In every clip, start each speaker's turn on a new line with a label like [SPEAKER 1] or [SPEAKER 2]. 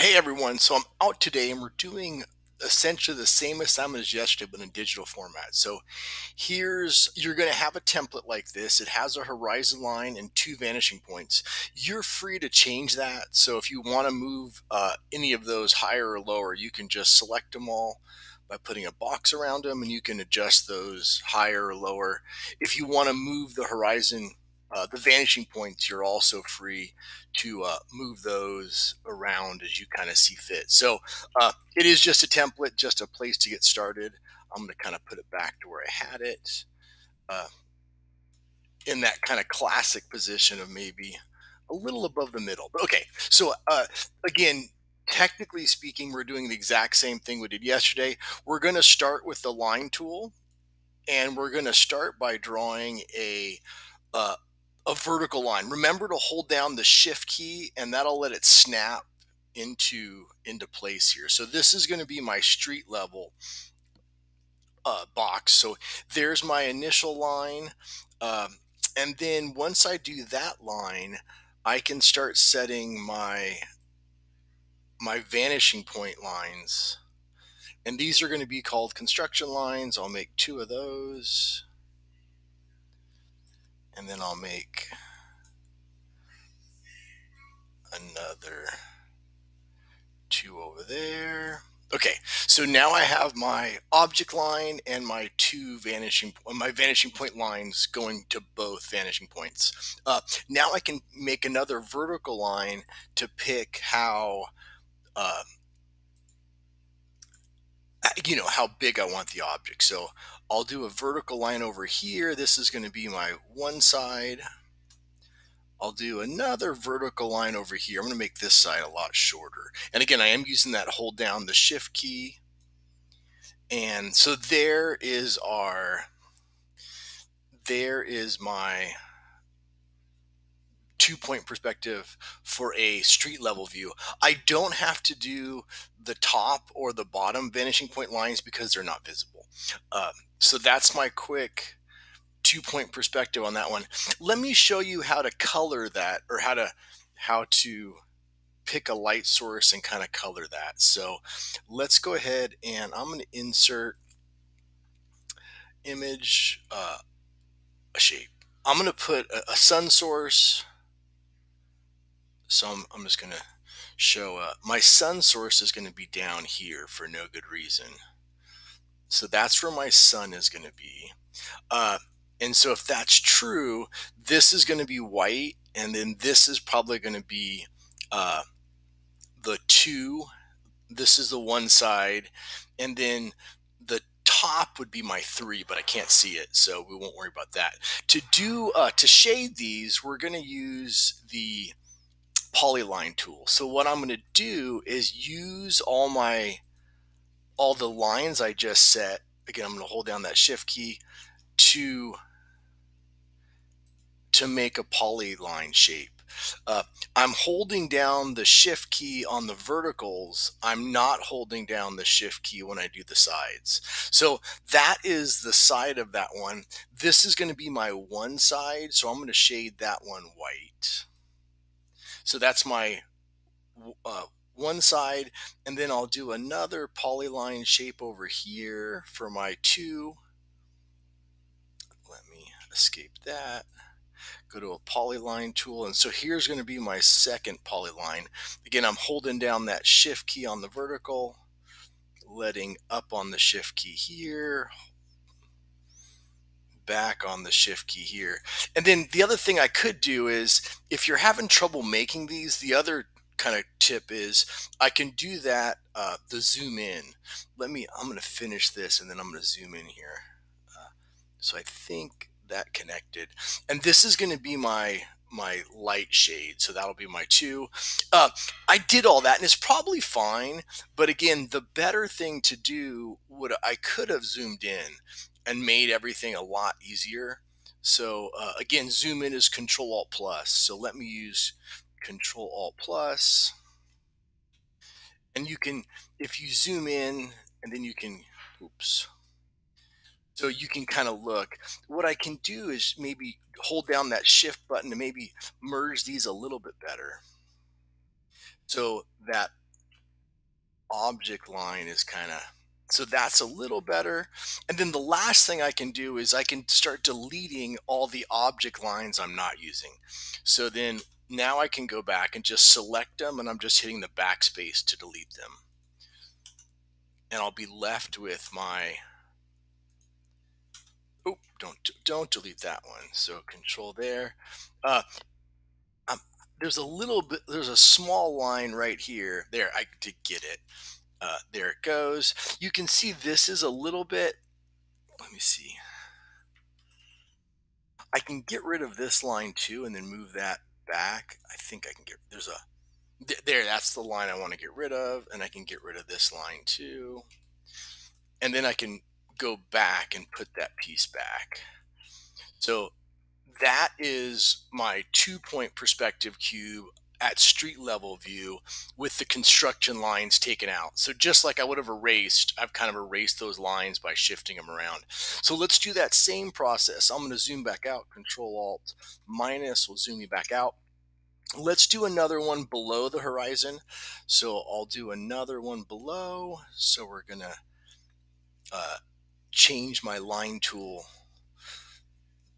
[SPEAKER 1] Hey everyone, so I'm out today and we're doing essentially the same assignment as yesterday but in digital format. So here's, you're gonna have a template like this. It has a horizon line and two vanishing points. You're free to change that. So if you wanna move uh, any of those higher or lower, you can just select them all by putting a box around them and you can adjust those higher or lower. If you wanna move the horizon uh, the vanishing points, you're also free to uh, move those around as you kind of see fit. So uh, it is just a template, just a place to get started. I'm going to kind of put it back to where I had it uh, in that kind of classic position of maybe a little above the middle. But okay, so uh, again, technically speaking, we're doing the exact same thing we did yesterday. We're going to start with the line tool and we're going to start by drawing a uh, a vertical line. Remember to hold down the shift key and that'll let it snap into into place here. So this is going to be my street level uh, box. So there's my initial line. Um, and then once I do that line, I can start setting my my vanishing point lines. And these are going to be called construction lines. I'll make two of those and then I'll make another two over there. Okay, so now I have my object line and my two vanishing my vanishing point lines going to both vanishing points. Uh, now I can make another vertical line to pick how uh, you know how big I want the object. So I'll do a vertical line over here. This is going to be my one side. I'll do another vertical line over here. I'm going to make this side a lot shorter. And again, I am using that hold down the shift key. And so there is our, there is my two point perspective for a street level view. I don't have to do the top or the bottom vanishing point lines because they're not visible. Um, so that's my quick two point perspective on that one. Let me show you how to color that or how to how to pick a light source and kind of color that. So let's go ahead and I'm going to insert image uh, a shape. I'm going to put a, a sun source so I'm, I'm just going to show uh, my sun source is going to be down here for no good reason. So that's where my sun is going to be. Uh, and so if that's true, this is going to be white, and then this is probably going to be uh, the two. This is the one side, and then the top would be my three, but I can't see it, so we won't worry about that. To do uh, to shade these, we're going to use the polyline tool. So what I'm going to do is use all my all the lines I just set. Again, I'm going to hold down that shift key to to make a polyline shape. Uh, I'm holding down the shift key on the verticals. I'm not holding down the shift key when I do the sides. So that is the side of that one. This is going to be my one side. So I'm going to shade that one white. So that's my uh, one side. And then I'll do another polyline shape over here for my two. Let me escape that. Go to a polyline tool. And so here's going to be my second polyline. Again, I'm holding down that shift key on the vertical, letting up on the shift key here, back on the shift key here. And then the other thing I could do is if you're having trouble making these, the other kind of tip is I can do that, uh, the zoom in. Let me, I'm going to finish this and then I'm going to zoom in here. Uh, so I think that connected. And this is going to be my my light shade so that'll be my two uh, I did all that and it's probably fine but again the better thing to do would I could have zoomed in and made everything a lot easier. So uh, again, zoom in is Control Alt plus. So let me use Control Alt plus, and you can, if you zoom in, and then you can, oops. So you can kind of look. What I can do is maybe hold down that Shift button to maybe merge these a little bit better. So that object line is kind of so that's a little better. And then the last thing I can do is I can start deleting all the object lines I'm not using. So then now I can go back and just select them and I'm just hitting the backspace to delete them. And I'll be left with my, oh, don't, don't delete that one. So control there. Uh, um, there's a little bit, there's a small line right here. There, I did get it. Uh, there it goes. You can see this is a little bit, let me see. I can get rid of this line too and then move that back. I think I can get, there's a, there, that's the line I want to get rid of. And I can get rid of this line too. And then I can go back and put that piece back. So that is my two point perspective cube at street level view with the construction lines taken out. So just like I would have erased, I've kind of erased those lines by shifting them around. So let's do that same process. I'm going to zoom back out, Control Alt minus will zoom me back out. Let's do another one below the horizon. So I'll do another one below. So we're going to uh, change my line tool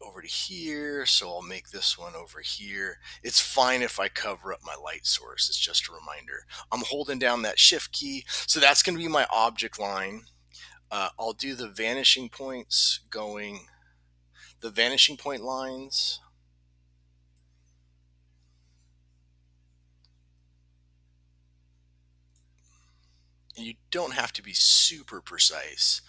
[SPEAKER 1] over to here. So I'll make this one over here. It's fine if I cover up my light source. It's just a reminder. I'm holding down that shift key. So that's going to be my object line. Uh, I'll do the vanishing points going, the vanishing point lines. And you don't have to be super precise.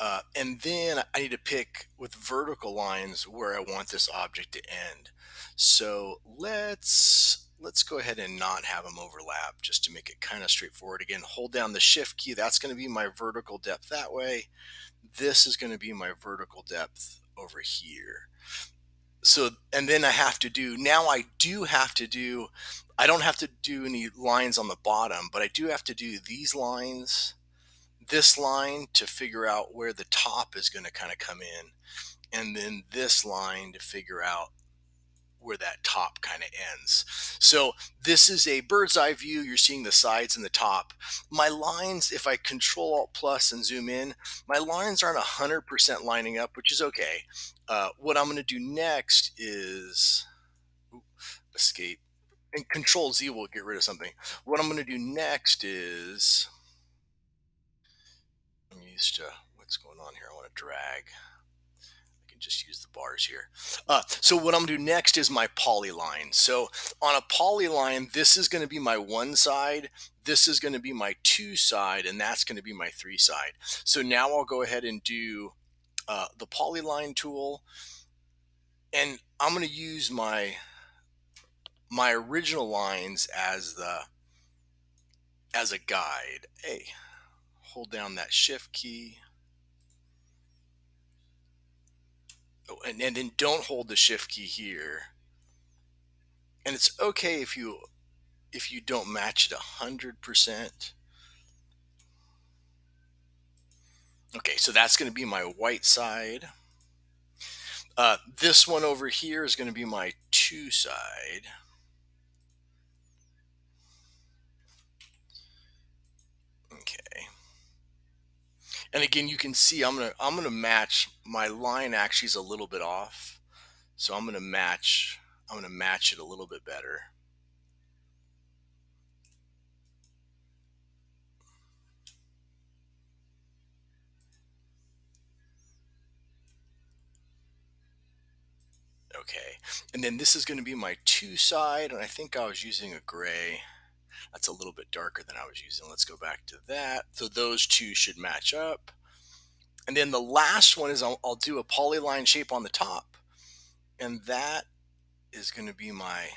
[SPEAKER 1] Uh, and then I need to pick with vertical lines where I want this object to end. So let's let's go ahead and not have them overlap just to make it kind of straightforward. Again, hold down the shift key. That's going to be my vertical depth that way. This is going to be my vertical depth over here. So, and then I have to do, now I do have to do, I don't have to do any lines on the bottom, but I do have to do these lines this line to figure out where the top is going to kind of come in, and then this line to figure out where that top kind of ends. So this is a bird's eye view. You're seeing the sides and the top. My lines, if I control alt plus and zoom in, my lines aren't 100% lining up, which is okay. Uh, what I'm going to do next is ooh, escape and control Z will get rid of something. What I'm going to do next is used to what's going on here. I want to drag. I can just use the bars here. Uh, so what I'm going to do next is my polyline. So on a polyline, this is going to be my one side. This is going to be my two side, and that's going to be my three side. So now I'll go ahead and do uh, the polyline tool. And I'm going to use my my original lines as the as a guide. Hey, hold down that shift key. Oh, and, and then don't hold the shift key here. And it's okay if you if you don't match it a hundred percent. Okay, so that's going to be my white side. Uh, this one over here is going to be my two side. And again, you can see I'm gonna I'm gonna match my line actually is a little bit off. So I'm gonna match I'm gonna match it a little bit better. Okay, and then this is going to be my two side, and I think I was using a gray. That's a little bit darker than I was using. Let's go back to that. So those two should match up. And then the last one is I'll, I'll do a polyline shape on the top. And that is going to be my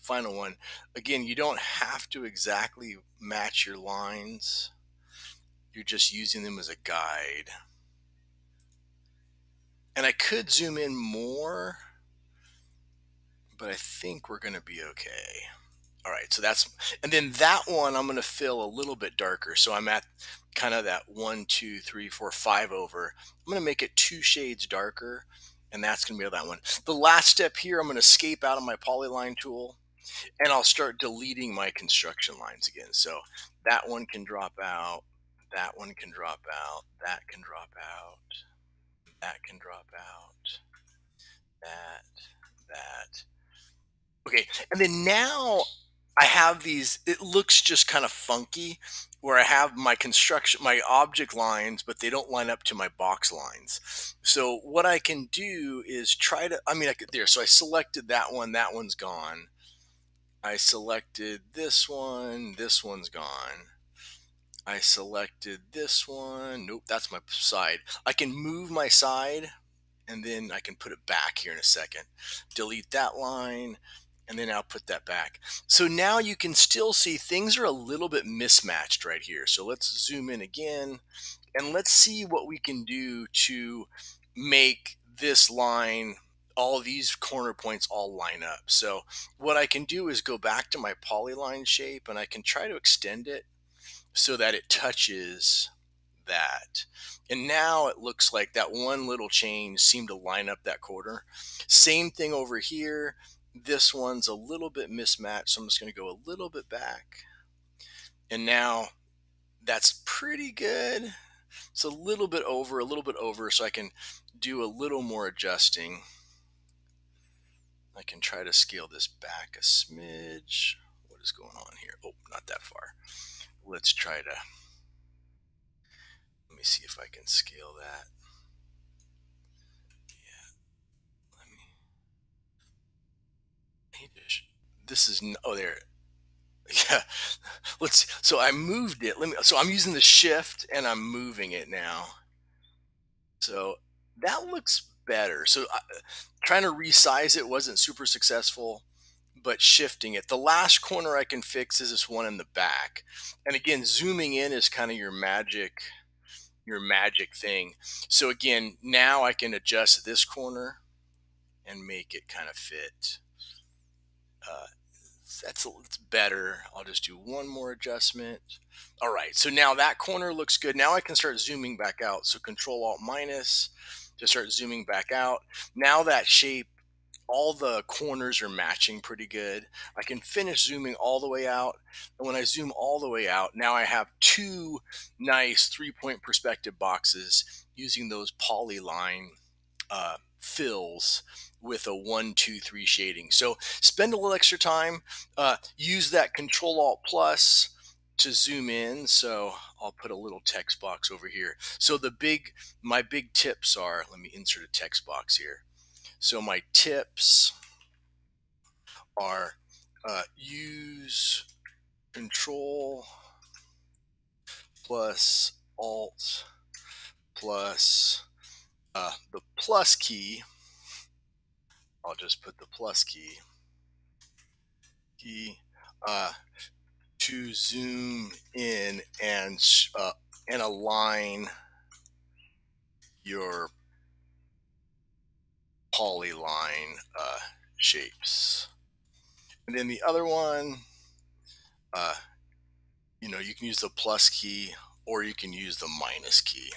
[SPEAKER 1] final one. Again, you don't have to exactly match your lines. You're just using them as a guide. And I could zoom in more, but I think we're going to be okay. All right, so that's, and then that one I'm going to fill a little bit darker. So I'm at kind of that one, two, three, four, five over. I'm going to make it two shades darker. and that's going to be that one. The last step here, I'm going to escape out of my polyline tool and I'll start deleting my construction lines again. So that one can drop out, that one can drop out, that can drop out, that can drop out, that, that. Okay, and then now I have these, it looks just kind of funky where I have my construction, my object lines, but they don't line up to my box lines. So what I can do is try to, I mean, I could there. So I selected that one, that one's gone. I selected this one, this one's gone. I selected this one. Nope, that's my side. I can move my side and then I can put it back here in a second. Delete that line and then I'll put that back. So now you can still see things are a little bit mismatched right here. So let's zoom in again and let's see what we can do to make this line all these corner points all line up. So what I can do is go back to my polyline shape and I can try to extend it so that it touches that. And now it looks like that one little change seemed to line up that corner. Same thing over here. This one's a little bit mismatched, so I'm just going to go a little bit back. And now that's pretty good. It's a little bit over, a little bit over, so I can do a little more adjusting. I can try to scale this back a smidge. What is going on here? Oh, not that far. Let's try to, let me see if I can scale that. This is oh there. Yeah. Let's so i moved it. Let me so i'm using the shift and i'm moving it now. So that looks better. So uh, trying to resize it wasn't super successful but shifting it. The last corner i can fix is this one in the back. And again zooming in is kind of your magic your magic thing. So again now i can adjust this corner and make it kind of fit uh, that's it's better. I'll just do one more adjustment. All right, so now that corner looks good. Now I can start zooming back out. So Control Alt minus to start zooming back out. Now that shape, all the corners are matching pretty good. I can finish zooming all the way out. And when I zoom all the way out, now I have two nice three-point perspective boxes using those polyline uh, fills with a one, two, three shading. So spend a little extra time. Uh, use that Control Alt Plus to zoom in. So I'll put a little text box over here. So the big, my big tips are, let me insert a text box here. So my tips are uh, use Control plus Alt plus uh, the plus key, I'll just put the plus key, key uh, to zoom in and uh, and align your polyline uh, shapes. And then the other one, uh, you know, you can use the plus key or you can use the minus key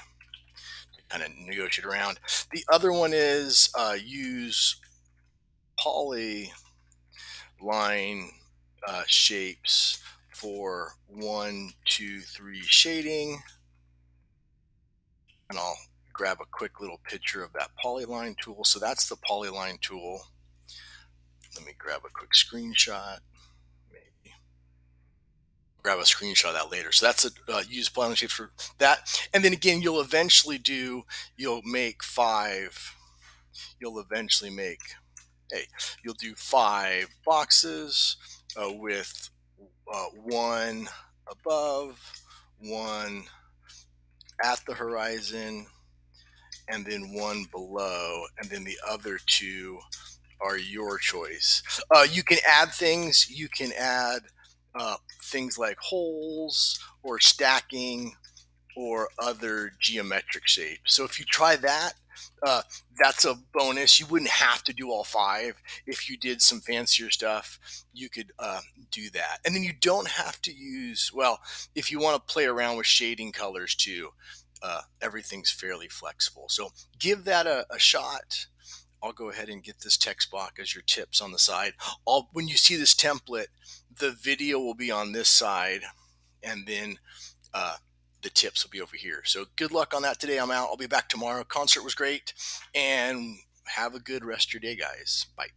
[SPEAKER 1] to kind of negotiate around. The other one is uh, use poly line uh, shapes for one, two, three shading. And I'll grab a quick little picture of that polyline tool. So that's the polyline tool. Let me grab a quick screenshot Maybe grab a screenshot of that later. So that's a uh, use polyline shapes for that. And then again, you'll eventually do, you'll make five, you'll eventually make, hey, you'll do five boxes uh, with uh, one above, one at the horizon, and then one below, and then the other two are your choice. Uh, you can add things. You can add uh, things like holes or stacking or other geometric shapes. So if you try that, uh, that's a bonus. You wouldn't have to do all five. If you did some fancier stuff, you could uh, do that. And then you don't have to use, well, if you want to play around with shading colors too, uh, everything's fairly flexible. So give that a, a shot. I'll go ahead and get this text block as your tips on the side. I'll, when you see this template, the video will be on this side and then uh, the tips will be over here. So good luck on that today. I'm out. I'll be back tomorrow. Concert was great and have a good rest of your day, guys. Bye.